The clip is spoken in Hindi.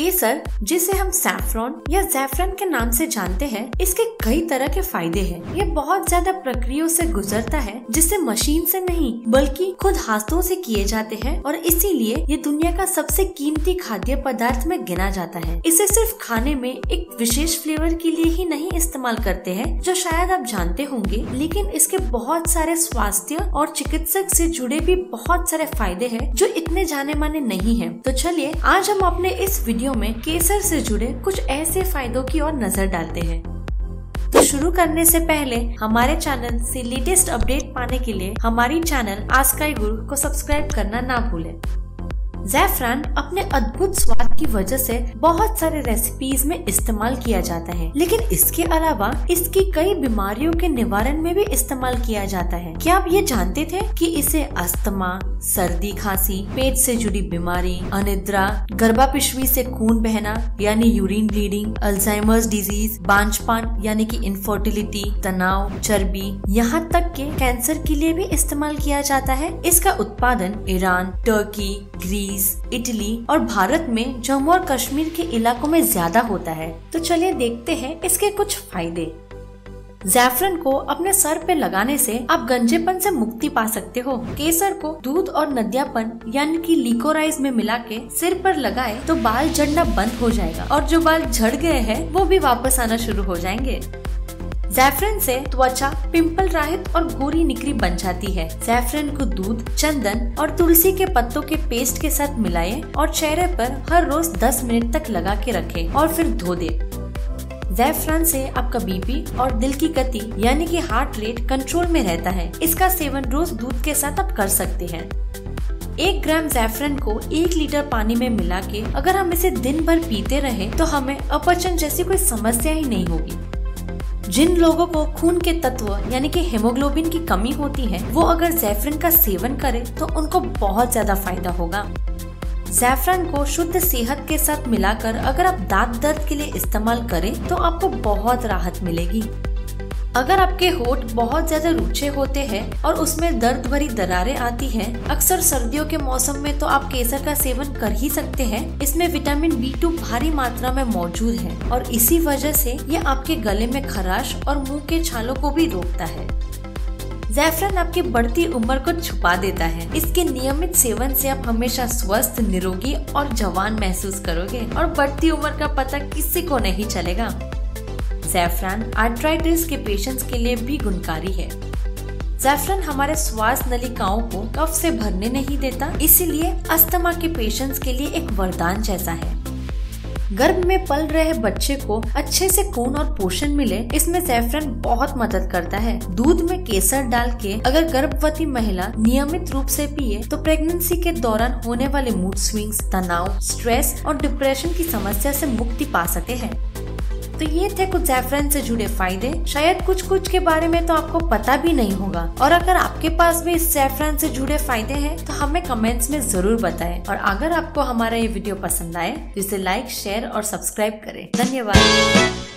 केसर, जिसे हम सैफरॉन या जैफरन के नाम से जानते हैं, इसके कई तरह के फ़ायदे हैं। ये बहुत ज़्यादा प्रक्रियाओं से गुजरता है, जिसे मशीन से नहीं, बल्कि खुद हाथों से किए जाते हैं और इसीलिए ये दुनिया का सबसे कीमती खाद्य पदार्थ में गिना जाता है। इसे सिर्फ़ खाने में एक विशेष फ्लेवर के लिए ही नहीं इस्तेमाल करते हैं, जो शायद आप जानते होंगे, लेकिन इसके बहुत सारे स्वास्थ्य और चिकित्सक से जुड़े भी बहुत सारे फ़ायदे हैं, जो इतने जाने माने नहीं है। तो चलिए, आज हम अपने इस वीडियो वीडियो में केसर से जुड़े कुछ ऐसे फायदों की ओर नज़र डालते हैं तो शुरू करने से पहले हमारे चैनल से लेटेस्ट अपडेट पाने के लिए हमारी चैनल आस्काई गुरु को सब्सक्राइब करना ना भूलें। जैफरान अपने अद्भुत स्वाद की वजह से बहुत सारे रेसिपीज़ में इस्तेमाल किया जाता है। लेकिन इसके अलावा इसकी कई बीमारियों के निवारण में भी इस्तेमाल किया जाता है। क्या आप ये जानते थे कि इसे अस्थमा, सर्दी खांसी, पेट से जुड़ी बीमारी, अनिद्रा गर्भा पिशवी से खून बहना, यानी यूरिन ब्लीडिंग अल्जाइमर्स डिज़ीज़ बांझपान, यानी कि इनफर्टिलिटी तनाव, चर्बी, यहाँ तक के कैंसर के लिए भी इस्तेमाल किया जाता है। इसका उत्पादन ईरान टर्की ग्रीस इटली और भारत में जम्मू और कश्मीर के इलाकों में ज़्यादा होता है। तो चलिए देखते हैं इसके कुछ फ़ायदे। जैफरन को अपने सर पे लगाने से आप गंजेपन से मुक्ति पा सकते हो। केसर को दूध और नदियापन, यानी कि लिकोराइज में मिला के सिर पर लगाए तो बाल झड़ना बंद हो जाएगा और जो बाल झड़ गए हैं, वो भी वापस आना शुरू हो जाएँगे। जैफरन से त्वचा पिंपल राहित और गोरी निकरी बन जाती है। जैफरन को दूध, चंदन और तुलसी के पत्तों के पेस्ट के साथ मिलाएँ और चेहरे पर हर रोज 10 मिनट तक लगा के रखें और फिर धो दे। जैफरान से आपका बीपी और दिल की गति, यानी कि हार्ट रेट कंट्रोल में रहता है। इसका सेवन रोज दूध के साथ आप कर सकते हैं। एक ग्राम जैफरन को एक लीटर पानी में मिला के अगर हम इसे दिन भर पीते रहे तो हमें अपचन जैसी कोई समस्या ही नहीं होगी। जिन लोगों को खून के तत्व, यानी कि हेमोग्लोबिन की कमी होती है, वो अगर जैफरन का सेवन करें तो उनको बहुत ज़्यादा फ़ायदा होगा। जैफरन को शुद्ध सेहत के साथ मिलाकर अगर आप दांत दर्द के लिए इस्तेमाल करें तो आपको बहुत राहत मिलेगी। अगर आपके होठ बहुत ज़्यादा रूचे होते हैं और उसमें दर्द भरी दरारें आती हैं, अक्सर सर्दियों के मौसम में तो आप केसर का सेवन कर ही सकते हैं। इसमें विटामिन बी टू भारी मात्रा में मौजूद है और इसी वजह से ये आपके गले में खराश और मुँह के छालों को भी रोकता है। जैफरन आपकी बढ़ती उम्र को छुपा देता है। इसके नियमित सेवन से आप हमेशा स्वस्थ निरोगी और जवान महसूस करोगे और बढ़ती उम्र का पता किसी को नहीं चलेगा। जैफरान आर्ट्राइटिस के पेशेंट्स के लिए भी गुणकारी है। जैफरन हमारे श्वास नलिकाओं को कफ से भरने नहीं देता, इसीलिए अस्थमा के पेशेंट्स के लिए एक वरदान जैसा है। गर्भ में पल रहे बच्चे को अच्छे से खून और पोषण मिले, इसमें जैफरन बहुत मदद करता है। दूध में केसर डाल के अगर गर्भवती महिला नियमित रूप से पिए तो प्रेगनेंसी के दौरान होने वाले मूड स्विंग्स तनाव स्ट्रेस और डिप्रेशन की समस्या से मुक्ति पा सकते हैं। तो ये थे कुछ जैफरन से जुड़े फ़ायदे। शायद कुछ कुछ के बारे में तो आपको पता भी नहीं होगा। और अगर आपके पास भी इस जैफरन से जुड़े फ़ायदे हैं तो हमें कमेंट्स में ज़रूर बताएँ। और अगर आपको हमारा ये वीडियो पसंद आए तो इसे लाइक शेयर और सब्सक्राइब करें। धन्यवाद।